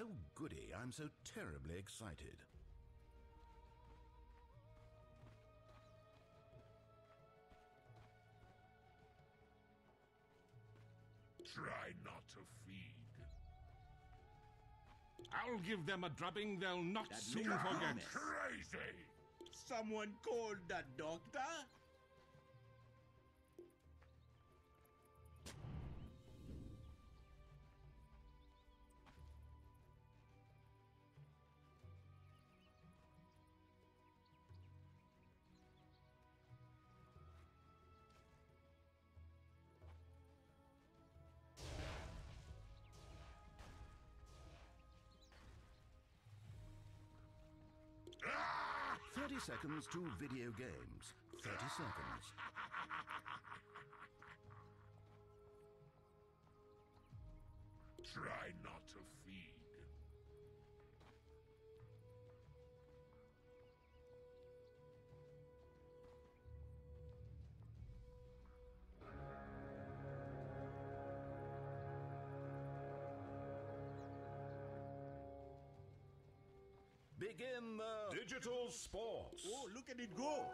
Oh, goody, I'm so terribly excited. Try not to feed. I'll give them a drubbing they'll not That soon look forget. ominous. Crazy! Someone called the doctor? Thirty seconds to video games. Thirty seconds. Try not to feed. Begin the Digital Sports. Oh, look at it go!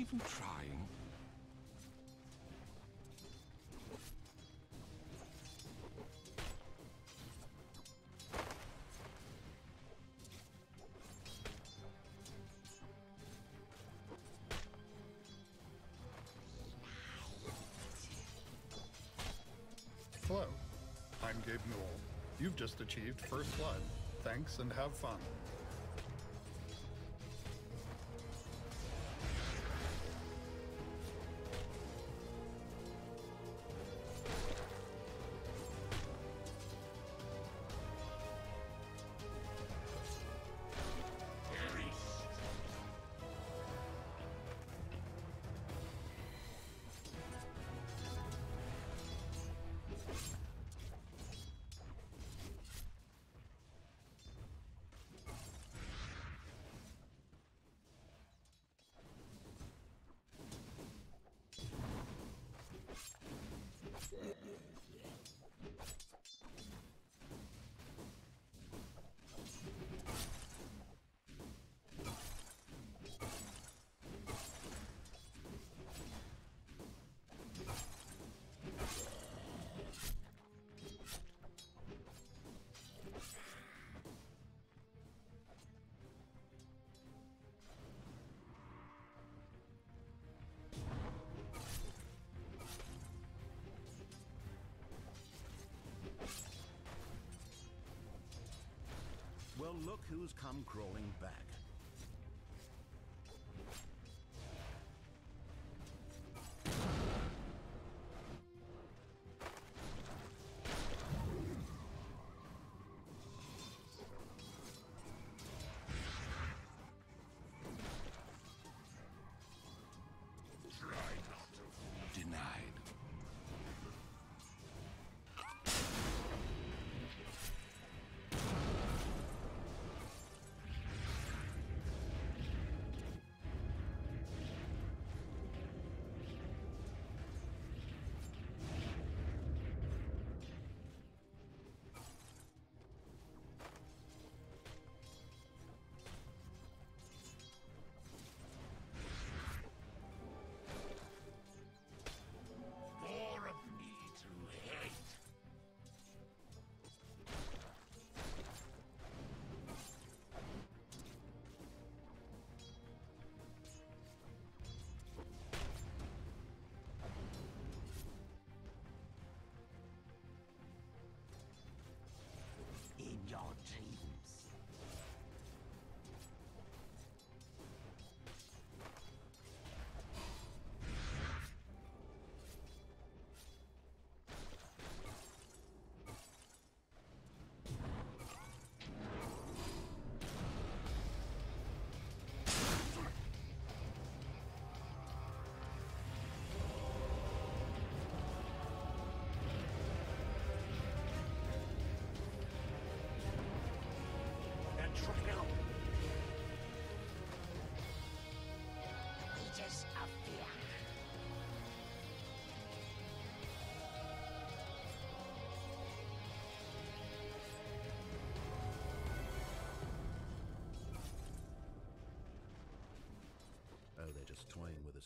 Even trying? Hello, I'm Gabe Newell. You've just achieved First Blood. Thanks and have fun. Look who's come crawling back.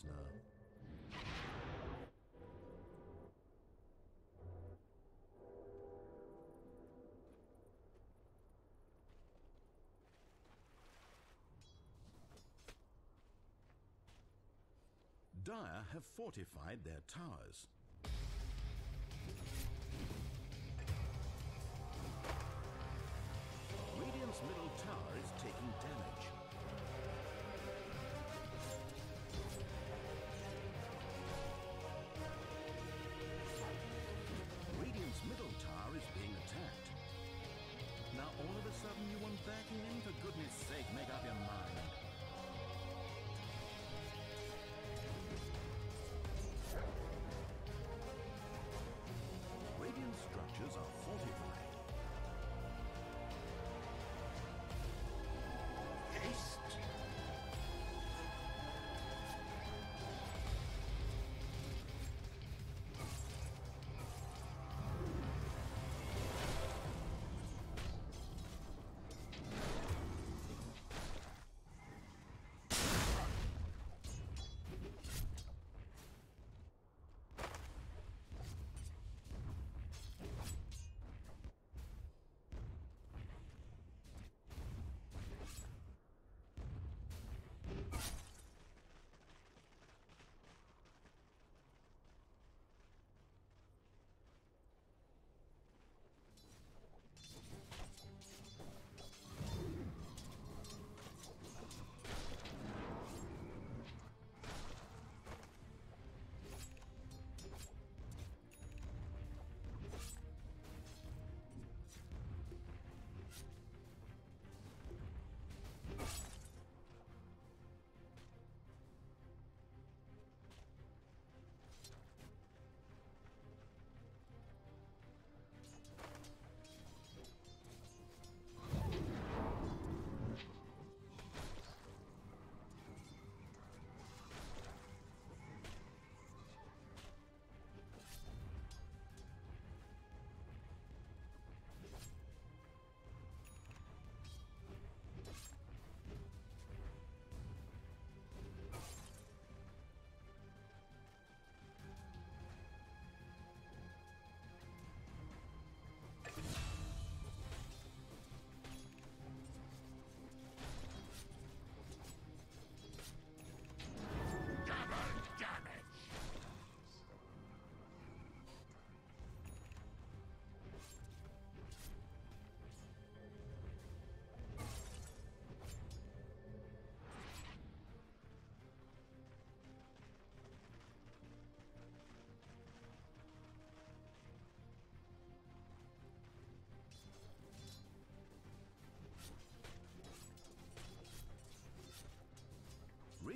Now. Dire have fortified their towers. Radiant's middle tower is taking damage.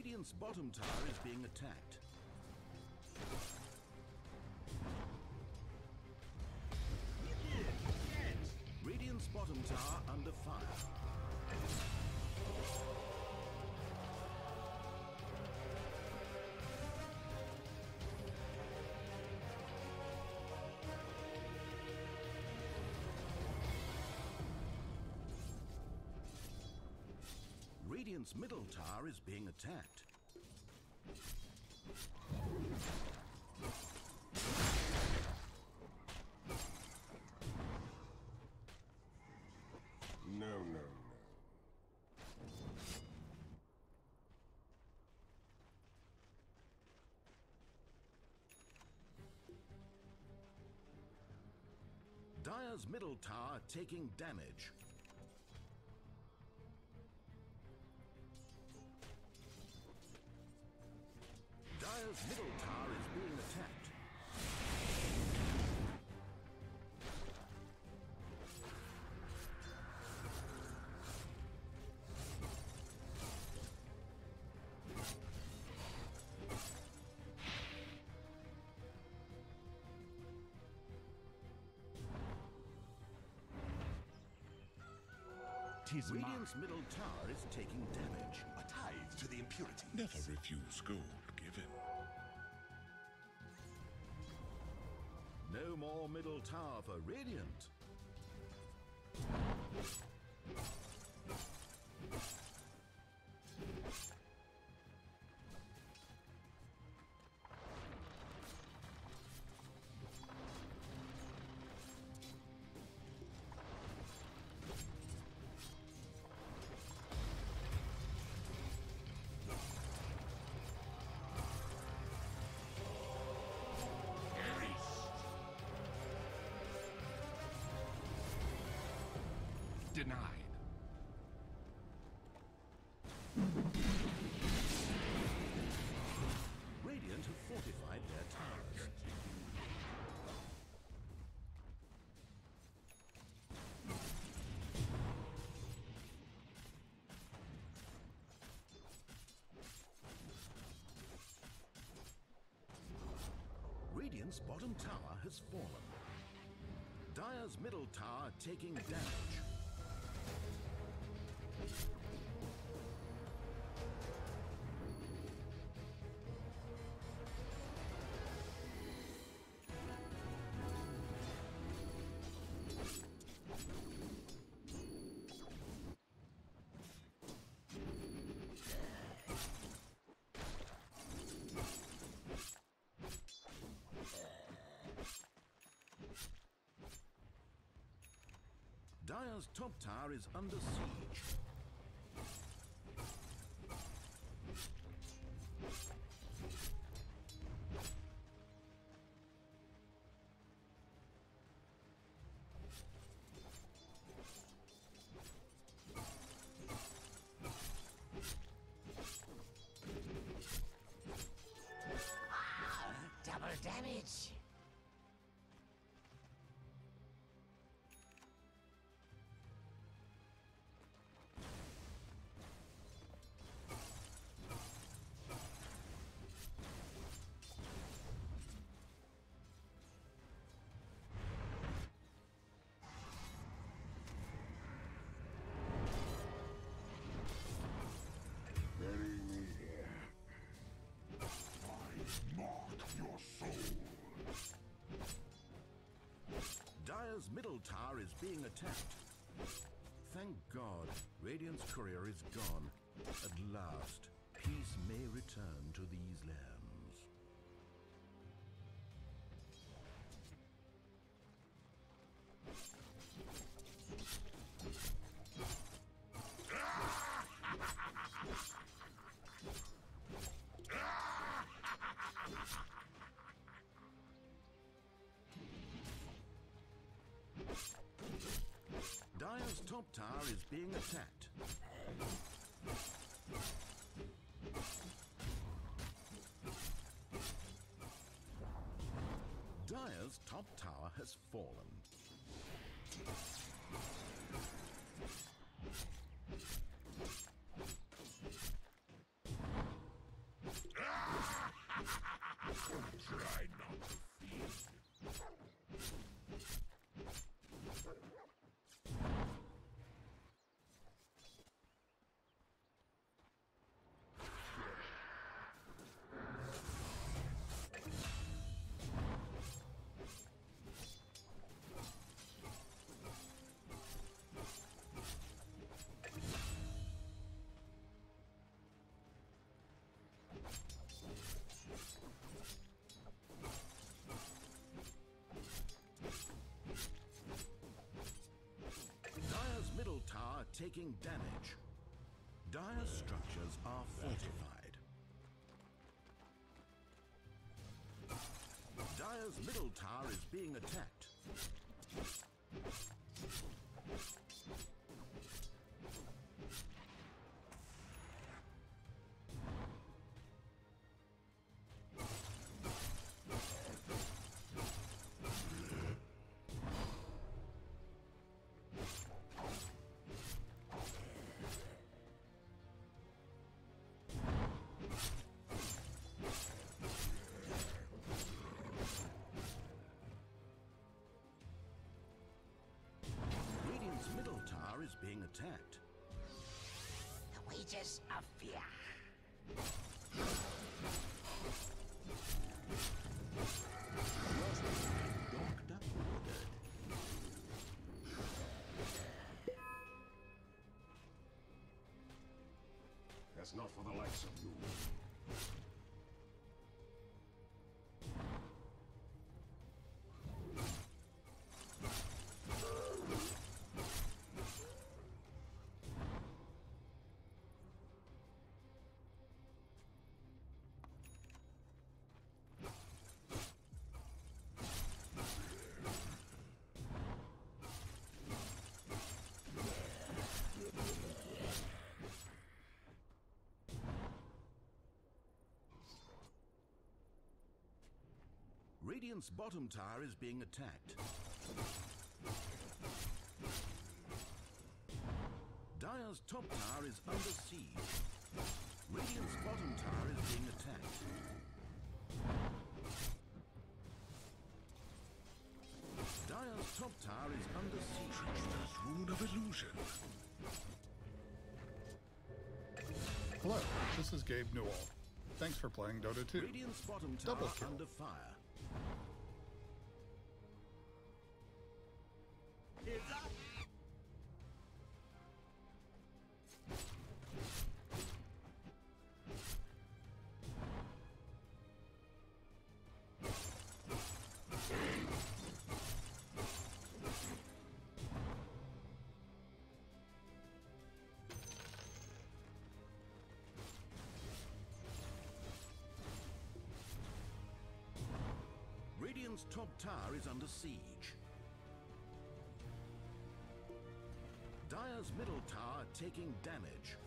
Radiant's bottom tower is being attacked. Radiant's middle tower is being attacked. No, no, no. Dire's middle tower taking damage. Dire's middle tower is being attacked. Tis mine. Radiant's middle tower is taking damage. A tithe to the impurity. Never refuse gold given. Middle tower for Radiant. Denied. Radiant have fortified their towers. Radiant's bottom tower has fallen. Dire's middle tower taking damage. Dire's top tower is under siege. Middle tower is being attacked. Thank God, Radiant's courier is gone. At last, peace may return to these lands. Tower is being attacked. Dire's top tower has fallen. Taking damage. Dire's structures are fortified. Dire's middle tower is being attacked. Attacked. The wages of fear. That's not for the likes of you. Radiant's bottom tower is being attacked. Dire's top tower is under siege. Radiant's bottom tower is being attacked. Dire's top tower is under siege. Treacherous rune of illusion. Hello, this is Gabe Newell. Thanks for playing Dota 2. Radiant's bottom tower Double kill. under fire. Top tower is under siege. Dire's middle tower taking damage.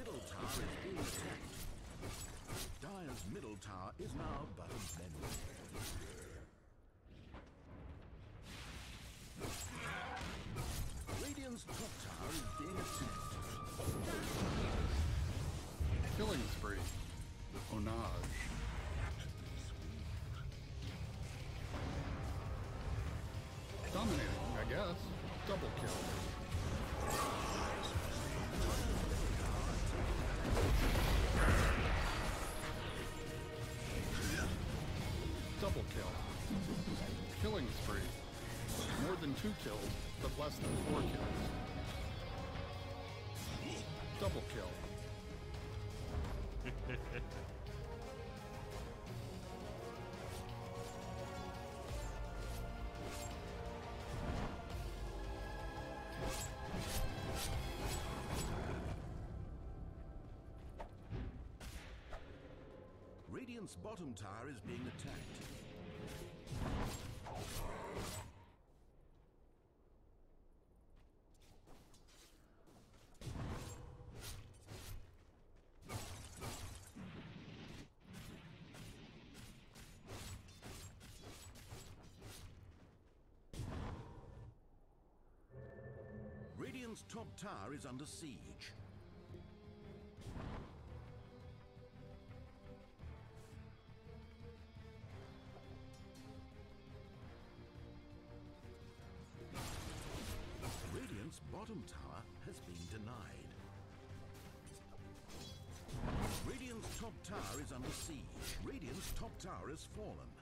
Middle tower is being attacked. Dire's middle tower is now but a memory. Radiant's top tower is being attacked. Killing spree. Ownage. Dominating, I guess. Double kill. Double kill. Killing spree. More than two kills, but less than four kills. Double kill. Radiant's bottom tower is being attacked. Radiant's top tower is under siege. Radiant's bottom tower has been denied. Radiant's top tower is under siege. Radiant's top tower has fallen.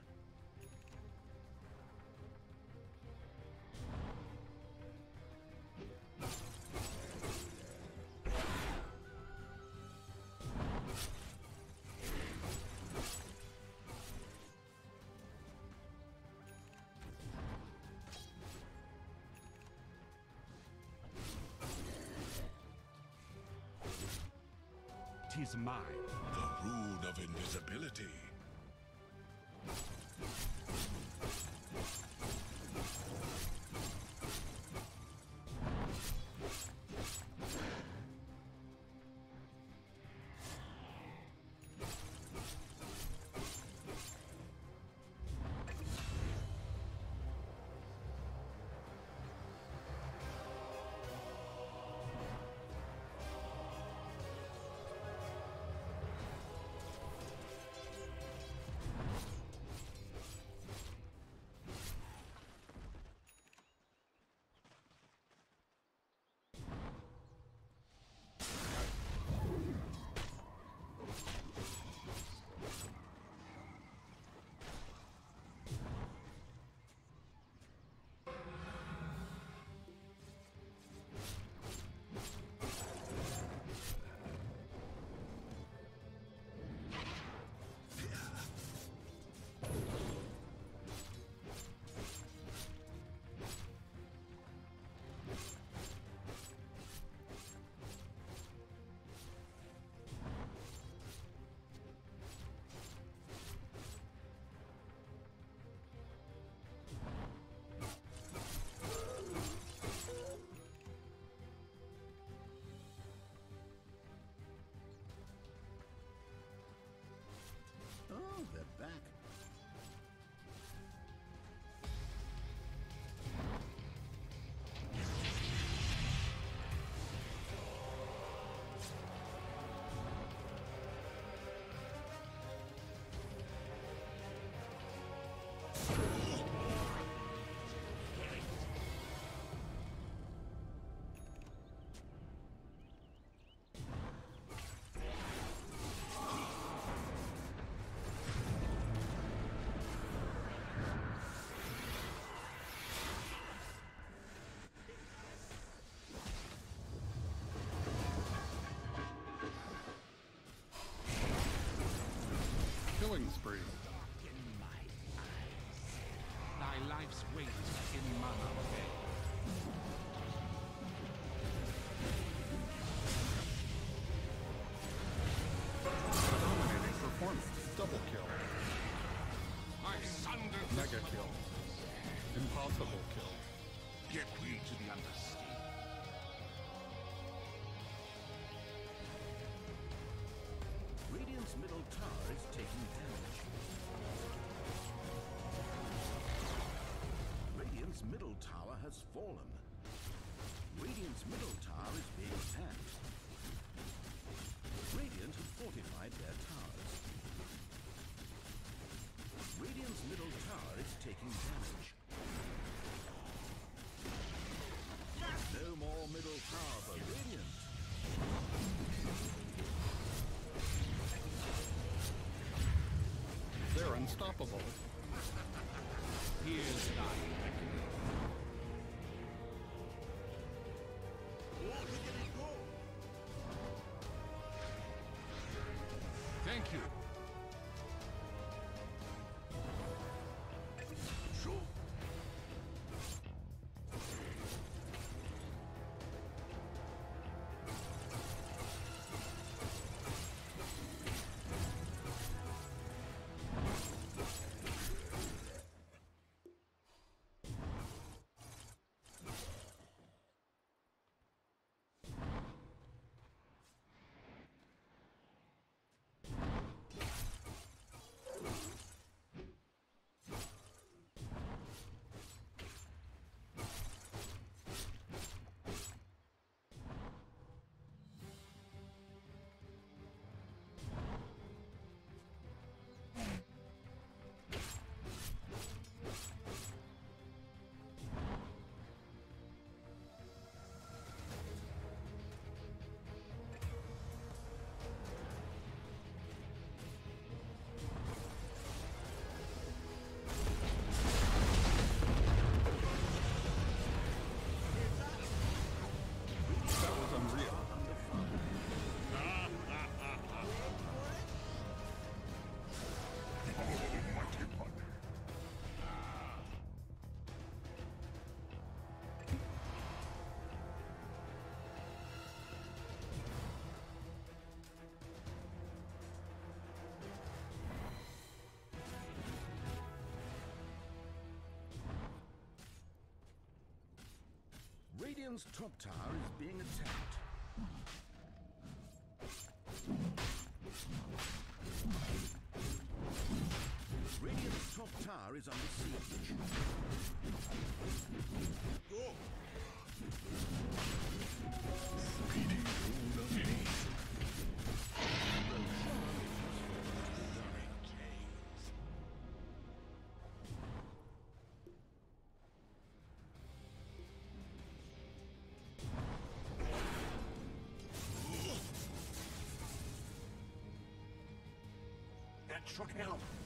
Tis mine. The rune of invisibility. Killing spree. In my. Thy life's weight in mana veil. Dominating performance. Double kill. I sunder Mega kill. Impossible kill. Get me to the undersea. Radiant's middle tower is taking damage. Radiant's middle tower has fallen. Radiant's middle tower is being attacked. Radiant have fortified their towers. Radiant's middle tower is taking damage. No more middle tower for Radiant. They're unstoppable. Here's thy reckoning. Radiant's top tower is being attacked. Radiant's top tower is under siege. That should help.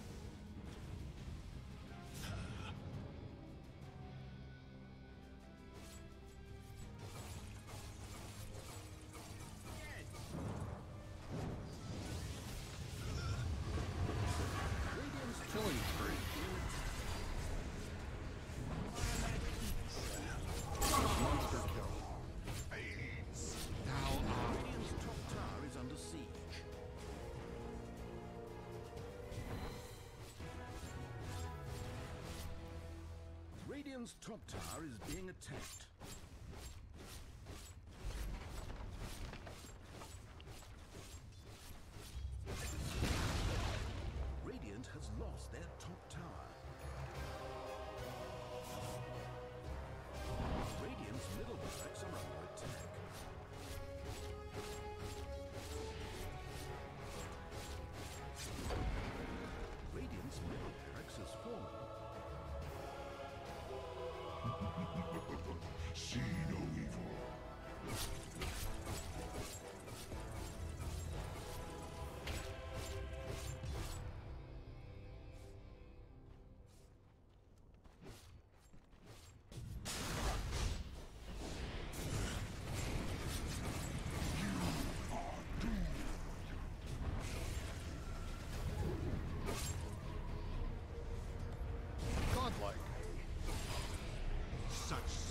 Radiant's top tower is being attacked.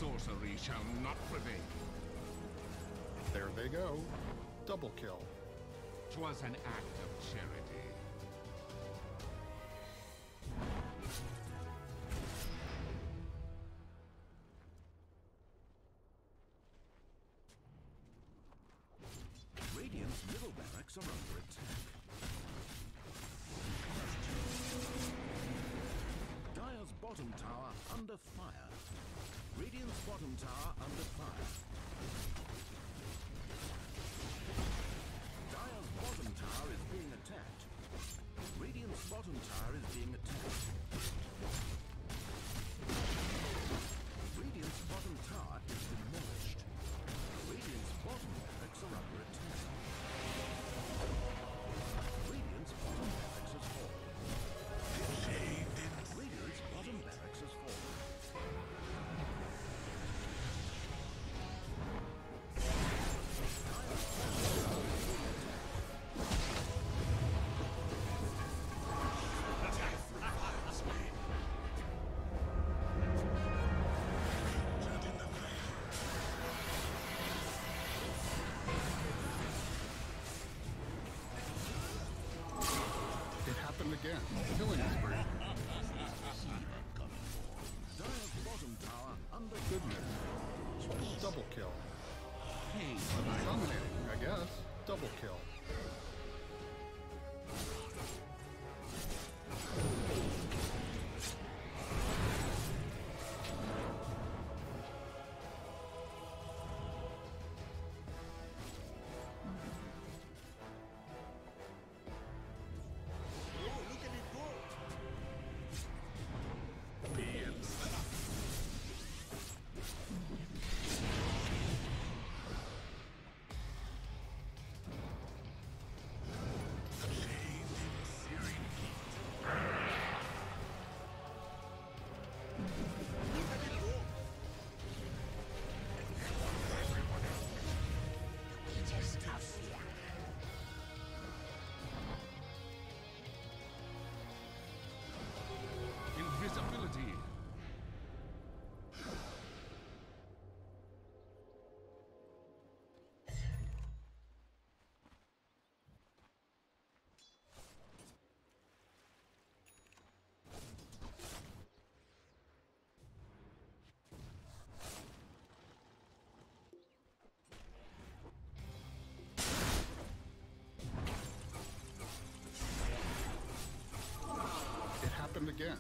Sorcery shall not prevail. There they go. Double kill. Twas an act of charity. Bottom tower under fire. Radiant's bottom tower under fire. Dire's bottom tower is being attacked. Radiant's bottom tower is being attacked. Again.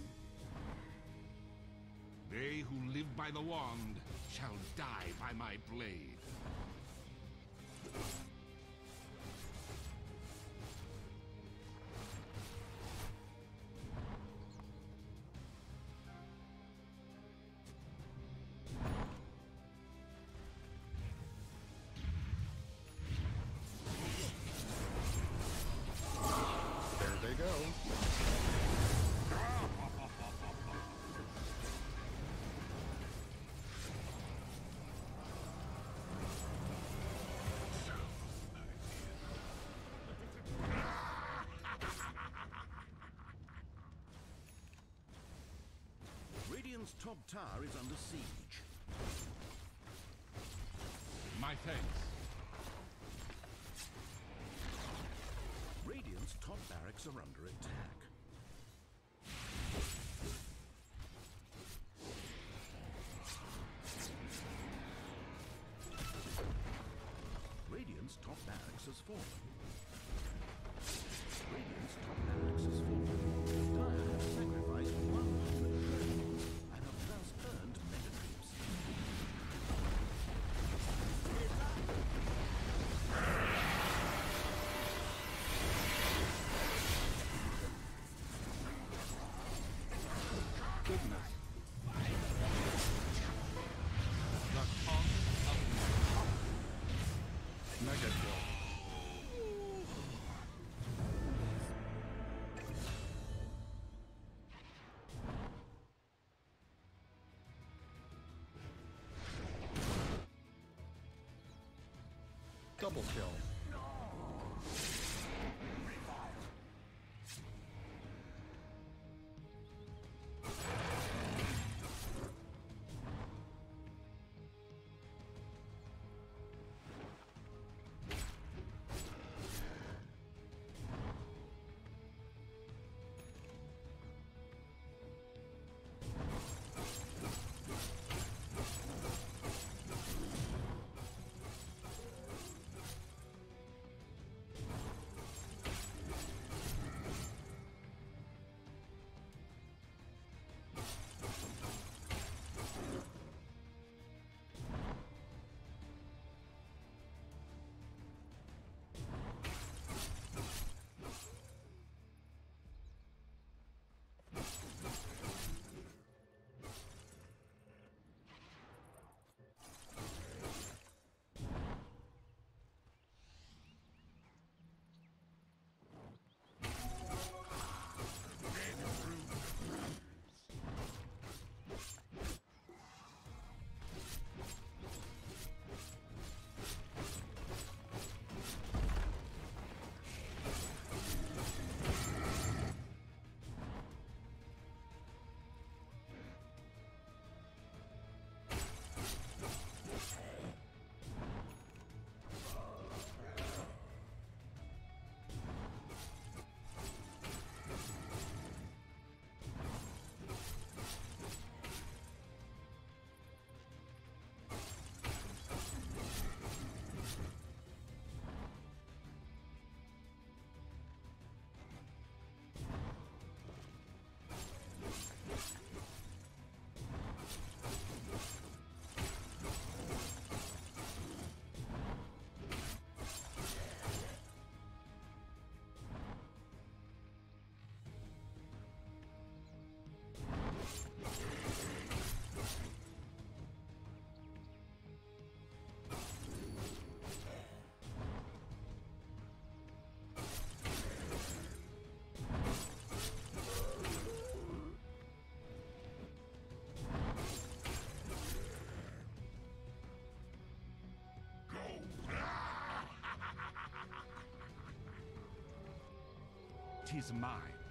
They who live by the wand shall die by my blade. Radiant's top tower is under siege. My thanks. Radiant's top barracks are under attack. Double kill. Is mine.